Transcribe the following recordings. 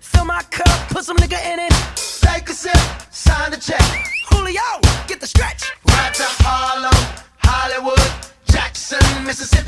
Fill my cup, put some nigga in it. Take a sip, sign the check. Julio, get the stretch. Right to Harlem, Hollywood, Jackson, Mississippi.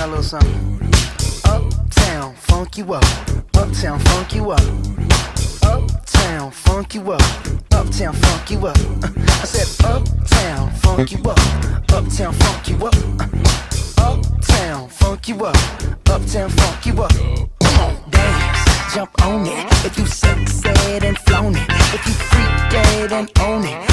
y'all a little something. Uptown, funk you up. Uptown, funk you up. Uptown, funk you up. Uptown, funk you up. I said, Uptown, funk you up. Uptown, funk you up. Uptown, funk you up. Uptown, funk you up. Come on, dance, jump on it. If you sexed and flown it. If you freak dead and own it.